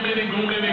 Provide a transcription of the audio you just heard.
Grum, Grum,